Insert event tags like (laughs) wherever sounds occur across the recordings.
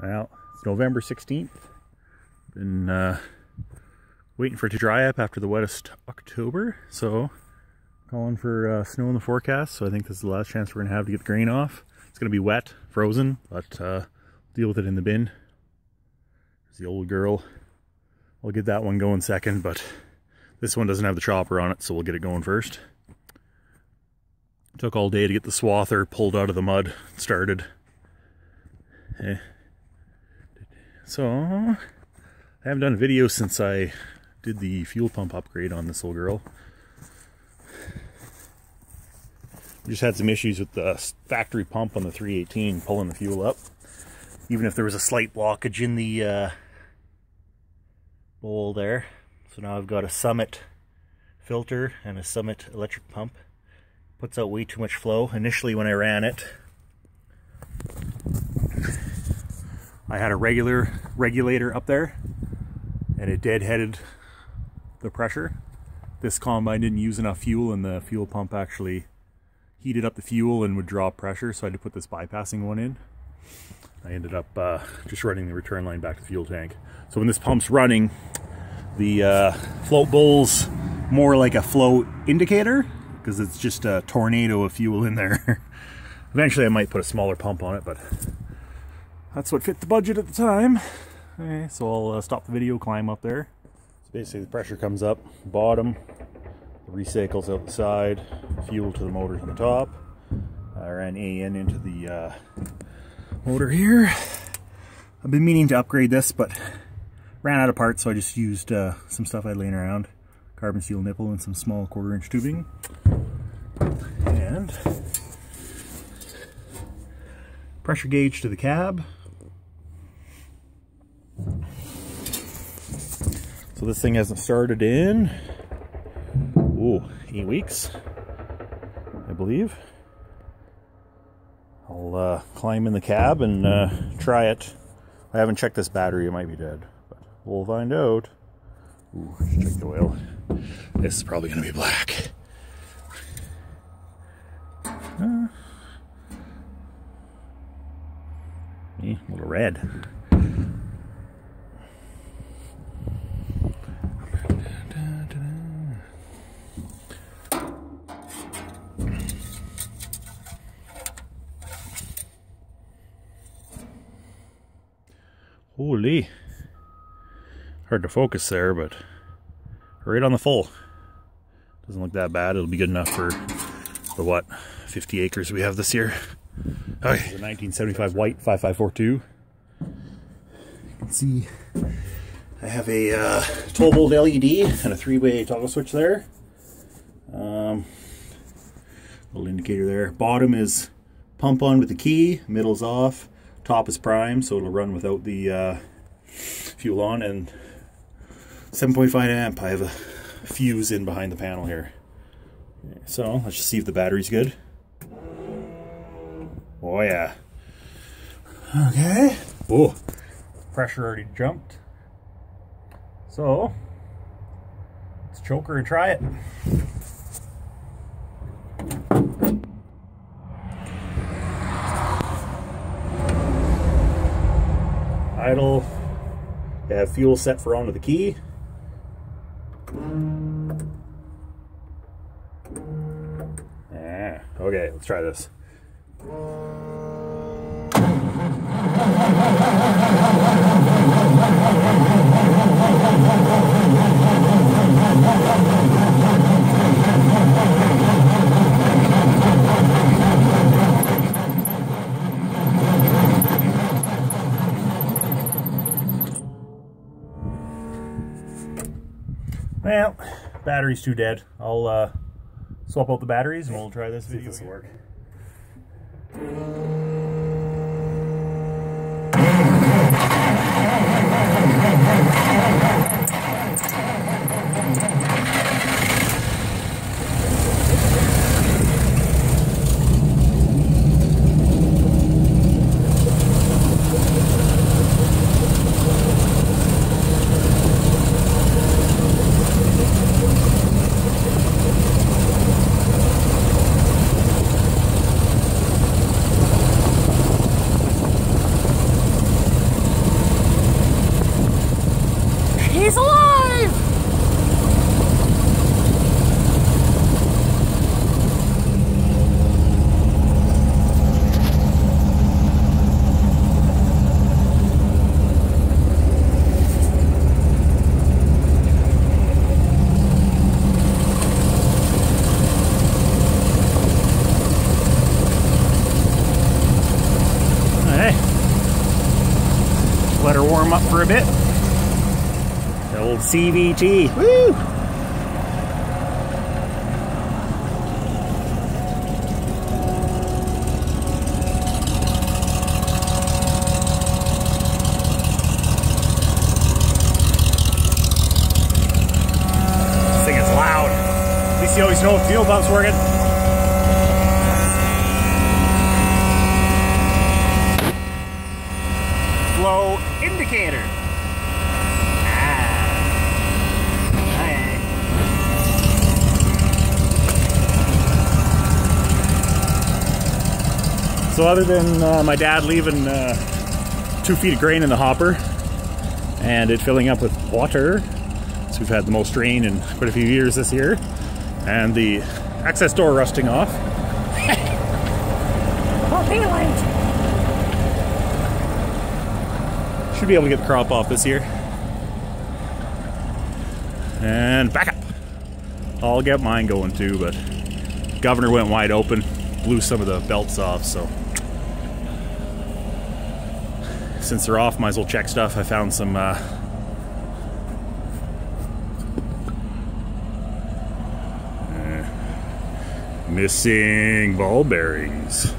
Well, it's November 16th. Been uh, waiting for it to dry up after the wettest October, so calling for uh, snow in the forecast. So I think this is the last chance we're gonna have to get the grain off. It's gonna be wet, frozen, but uh, deal with it in the bin. There's the old girl. I'll get that one going second, but this one doesn't have the chopper on it, so we'll get it going first. Took all day to get the swather pulled out of the mud, started. Eh. So, I haven't done a video since I did the fuel pump upgrade on this little girl. We just had some issues with the factory pump on the 318 pulling the fuel up. Even if there was a slight blockage in the uh, bowl there. So now I've got a Summit filter and a Summit electric pump. Puts out way too much flow. Initially when I ran it, I had a regular regulator up there and it deadheaded the pressure. This combine didn't use enough fuel and the fuel pump actually heated up the fuel and would draw pressure so I had to put this bypassing one in. I ended up uh, just running the return line back to the fuel tank. So when this pump's running, the uh, float bowl's more like a flow indicator because it's just a tornado of fuel in there. (laughs) Eventually I might put a smaller pump on it, but that's what fit the budget at the time. Okay, so I'll uh, stop the video, climb up there. So basically the pressure comes up, bottom, the recycles out the side, fuel to the motor on the top. I ran AN into the uh, motor here. I've been meaning to upgrade this, but ran out of parts, so I just used uh, some stuff I had laying around. Carbon steel nipple and some small quarter inch tubing. And pressure gauge to the cab. This thing hasn't started in, ooh, eight weeks, I believe. I'll uh, climb in the cab and uh, try it. I haven't checked this battery, it might be dead, but we'll find out. Ooh, check the oil. This is probably gonna be black. Uh, a little red. Holy. Hard to focus there, but right on the full. Doesn't look that bad. It'll be good enough for the what, 50 acres we have this year. Okay. The 1975 white 5542. You can see I have a uh, 12 volt LED and a three-way toggle switch there. Um, little indicator there. Bottom is pump on with the key, middle's off, top is prime, so it'll run without the uh, fuel on, and 7.5 amp. I have a fuse in behind the panel here. So let's just see if the battery's good. Oh yeah. Okay. Oh, pressure already jumped. So let's choke her and try it. Idle. Have fuel set for onto the key. Yeah, okay, let's try this. Well, battery's too dead. I'll uh, swap out the batteries and we'll try this video. this will work. Up for a bit. The old CVT. Woo! This thing is loud. At least you always know if fuel pump's working. Flow indicator. Ah. So other than uh, my dad leaving uh, two feet of grain in the hopper and it filling up with water, so we've had the most rain in quite a few years this year, and the access door rusting off. (laughs) oh! Should be able to get the crop off this year. And back up. I'll get mine going too, but governor went wide open, blew some of the belts off, so since they're off, might as well check stuff. I found some uh, uh, missing ball bearings.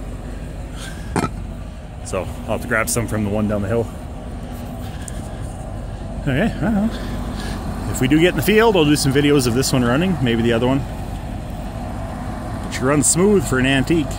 So I'll have to grab some from the one down the hill. Okay, if we do get in the field, I'll do some videos of this one running, maybe the other one. It should run smooth for an antique.